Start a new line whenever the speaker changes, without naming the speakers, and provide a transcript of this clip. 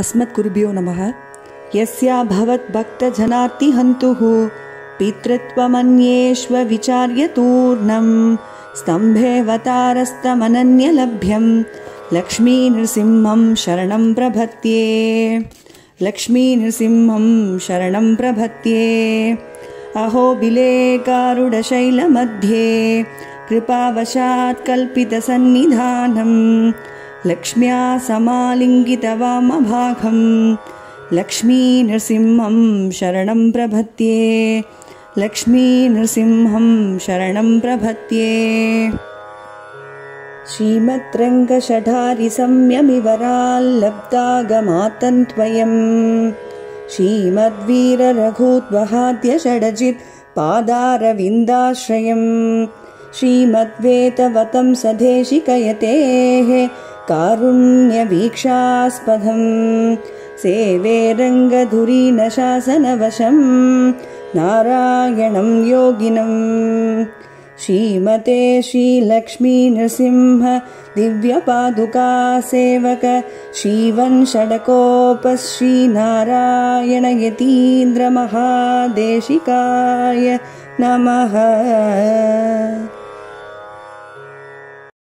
अस्मत्कुरुभ्यो नमः। यस्या भवद्भक्तजनातिहन्तुः पितृत्वमन्येष्वविचार्यतूर्णं स्तम्भेऽवतारस्तमनन्यलभ्यं लक्ष्मीनृसिंहं शरणं प्रभत्ये। लक्ष्मीनृसिंहं शरणं प्रभत्ये। कारुडशैलमध्ये कृपावशात् कल्पितसन्निधानम् लक्ष्म्या समालिङ्गितवामभागम् लक्ष्मीनृसिंहं शरणं प्रभत्ये। लक्ष्मीनृसिंहं शरणं प्रभत्ये। श्रीमद्रङ्गषठारिसंयमिवराल्लब्धागमातन्त्वयम्। श्रीमद्वीररघुद्वहाद्य षडजित् पादारविन्दाश्रयम्। श्रीमद्वेतवतं सदेशिकयतेः कारुण्यवीक्षास्पदम्। सेवे रङ्गधुरीनशासनवशम्। नारायणं योगिनम्। श्रीमते श्रीलक्ष्मीनृसिंह दिव्यपादुकासेवक श्रीनारायणयतीन्द्रमहादेशिकाय नमः